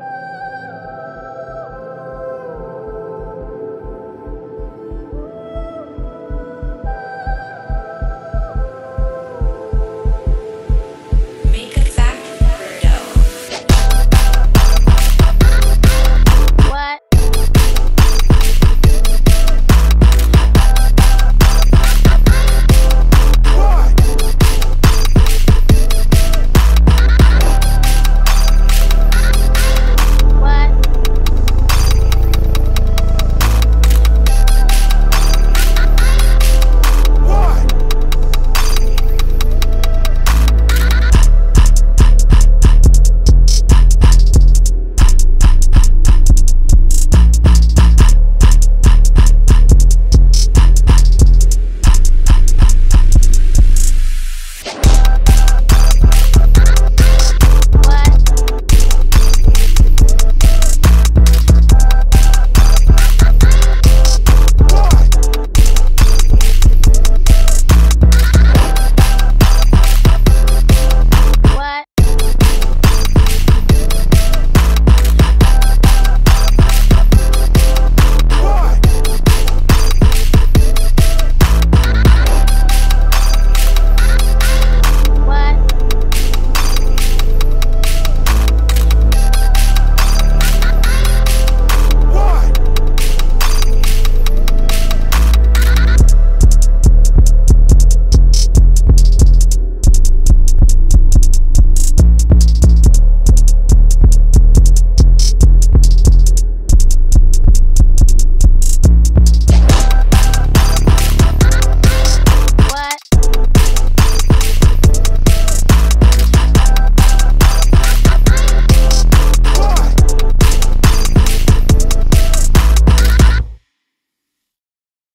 you